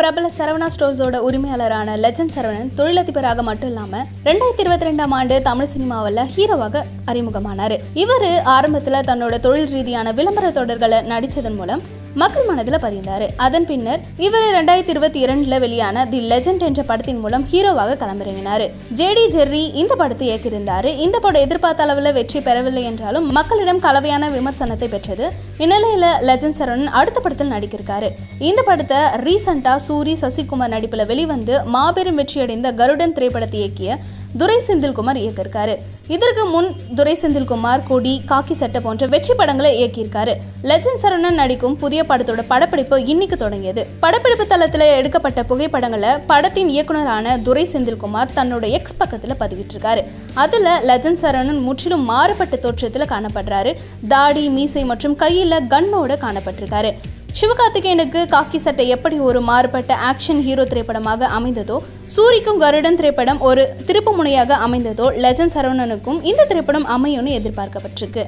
பிரபல சரவணா ஸ்டோர்ஸோட உரிமையாளரான லெஜண்ட் சரவணன் தொழிலதிபராக மட்டும் இல்லாம ரெண்டாயிரத்தி இருபத்தி ரெண்டாம் ஆண்டு தமிழ் சினிமாவில் ஹீரோவாக அறிமுகமானார். இவர் ஆரம்பத்தில் தன்னோட தொழில் ரீதியான விளம்பர தொடர்களை நடித்ததன் மூலம் மக்கள் மனதில் பதிந்தார். அதன் பின்னர் இவர் ரெண்டாயிரத்தி இருபத்தி இரண்டுல வெளியான தி லெஜண்ட் என்ற படத்தின் மூலம் ஹீரோவாக களமிறங்கினார். ஜேடி ஜெர்ரி இந்த படத்தை இயக்கியிருந்தாரு. இந்த படம் எதிர்பார்த்த அளவில் வெற்றி பெறவில்லை என்றாலும் மக்களிடம் கலவையான விமர்சனத்தை பெற்றது. இந்நிலையில லெஜண்ட் சரவணன் அடுத்த படத்தில் நடிக்கிருக்காரு. இந்த படத்தை ரீசெண்டா சூரி சசிகுமார் நடிப்பில் வெளிவந்து மாபெரும் வெற்றியடைந்த கருடன் திரைப்படத்தை இயக்கிய துரை செந்தில்குமார் இயக்கியிருக்காரு. இதற்கு முன் துரை செந்தில்குமார் கொடி காக்கி சட்டை போன்ற வெற்றி படங்களை இயக்கியிருக்காரு. லெஜண்ட் சரவணன் நடிக்கும் புதிய படத்தோட படப்பிடிப்பு இன்னைக்கு தொடங்கியது. படப்பிடிப்பு தளத்தில் எடுக்கப்பட்ட புகைப்படங்களை படத்தின் இயக்குனரான துரை செந்தில்குமார் தன்னோட எக்ஸ் பக்கத்தில் பதிவிட்டிருக்காரு. அதில் லெஜண்ட் சரவணன் முற்றிலும் மாறுபட்ட தோற்றத்தில் காணப்படுறாரு. தாடி மீசை மற்றும் கையில் கண்ணோட காணப்பட்டிருக்காரு. சிவகார்த்திகேயனுக்கு காக்கி சட்டை எப்படி ஒரு மாறுபட்ட ஆக்ஷன் ஹீரோ திரைப்படமாக அமைந்ததோ சூரிக்கும் கருடன் திரைப்படம் ஒரு திருப்பு முனையாக அமைந்ததோ லெஜன் சரவணனுக்கும் இந்த திரைப்படம் அமையும்னு எதிர்பார்க்கப்பட்டிருக்கு.